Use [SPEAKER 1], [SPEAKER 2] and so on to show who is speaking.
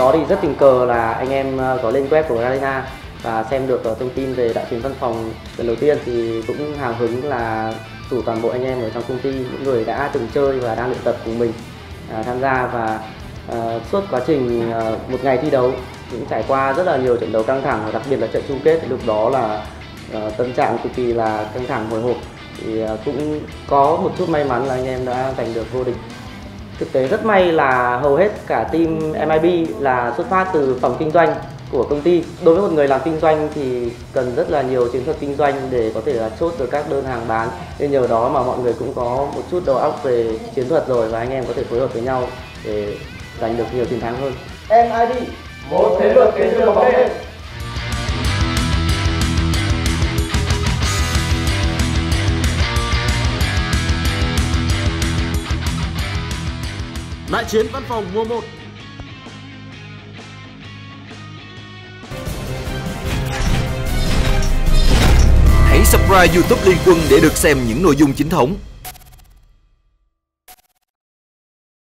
[SPEAKER 1] đó thì rất tình cờ là anh em ờ, có lên web của Arena và xem được ờ, thông tin về đại chiến văn phòng lần đầu tiên thì cũng hào hứng là rủ toàn bộ anh em ở trong công ty những người đã từng chơi và đang luyện tập cùng mình à, tham gia và à, suốt quá trình à, một ngày thi đấu cũng trải qua rất là nhiều trận đấu căng thẳng và đặc biệt là trận chung kết. Lúc đó là à, tâm trạng cực kỳ là căng thẳng hồi hộp. Thì à, cũng có một chút may mắn là anh em đã giành được vô địch thực tế rất may là hầu hết cả team MIB là xuất phát từ phòng kinh doanh của công ty. Đối với một người làm kinh doanh thì cần rất là nhiều chiến thuật kinh doanh để có thể là chốt được các đơn hàng bán. Nên nhờ đó mà mọi người cũng có một chút đầu óc về chiến thuật rồi và anh em có thể phối hợp với nhau để giành được nhiều chiến thắng hơn.
[SPEAKER 2] MIB một thế lực kinh trường bóng đêm.
[SPEAKER 3] Đại chiến văn phòng mùa 1
[SPEAKER 4] Hãy subscribe YouTube Liên Quân để được xem những nội dung chính thống.